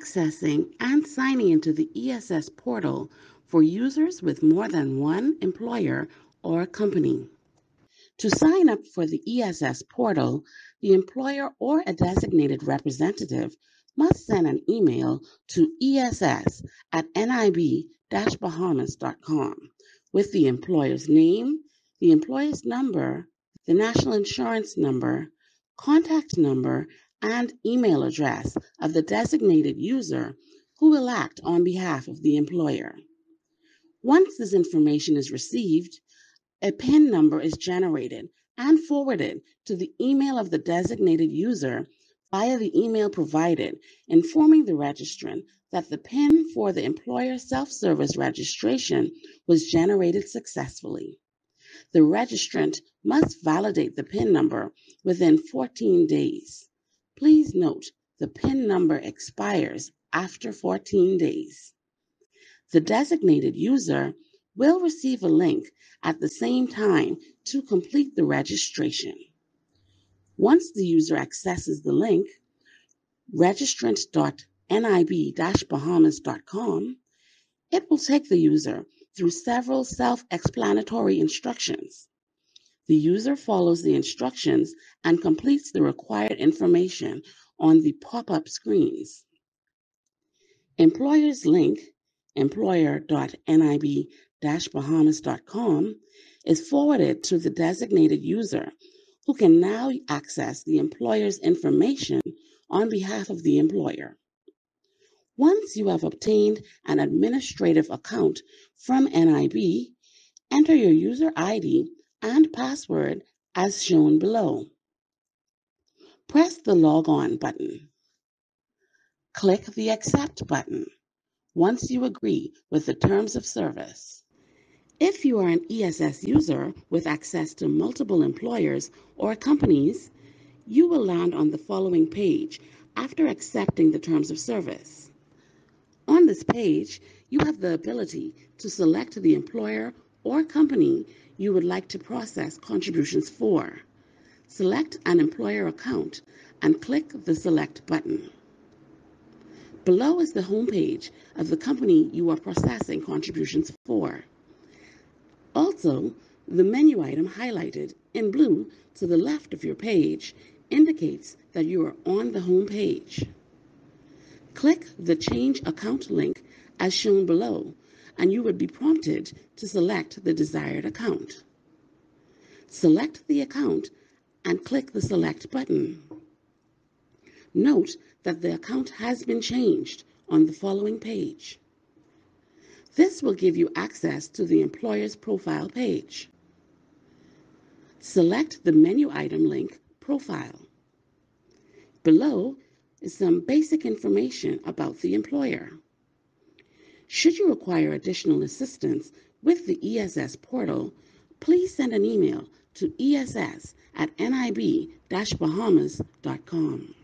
accessing and signing into the ESS portal for users with more than one employer or company. To sign up for the ESS portal, the employer or a designated representative must send an email to ess at nib-bahamas.com with the employer's name, the employer's number, the national insurance number, contact number, and email address of the designated user who will act on behalf of the employer. Once this information is received, a PIN number is generated and forwarded to the email of the designated user via the email provided, informing the registrant that the PIN for the employer self service registration was generated successfully. The registrant must validate the PIN number within 14 days. Please note the PIN number expires after 14 days. The designated user will receive a link at the same time to complete the registration. Once the user accesses the link, registrant.nib-bahamas.com, it will take the user through several self-explanatory instructions. The user follows the instructions and completes the required information on the pop-up screens. Employer's link, employer.nib-bahamas.com, is forwarded to the designated user who can now access the employer's information on behalf of the employer. Once you have obtained an administrative account from NIB, enter your user ID and password as shown below. Press the Log On button. Click the Accept button once you agree with the terms of service. If you are an ESS user with access to multiple employers or companies, you will land on the following page after accepting the terms of service. On this page, you have the ability to select the employer or company you would like to process contributions for. Select an employer account and click the Select button. Below is the home page of the company you are processing contributions for. Also, the menu item highlighted in blue to the left of your page indicates that you are on the home page. Click the Change Account link as shown below, and you would be prompted to select the desired account. Select the account and click the Select button. Note that the account has been changed on the following page. This will give you access to the employer's profile page. Select the menu item link Profile. Below is some basic information about the employer. Should you require additional assistance with the ESS portal, please send an email to ess at nib-bahamas.com.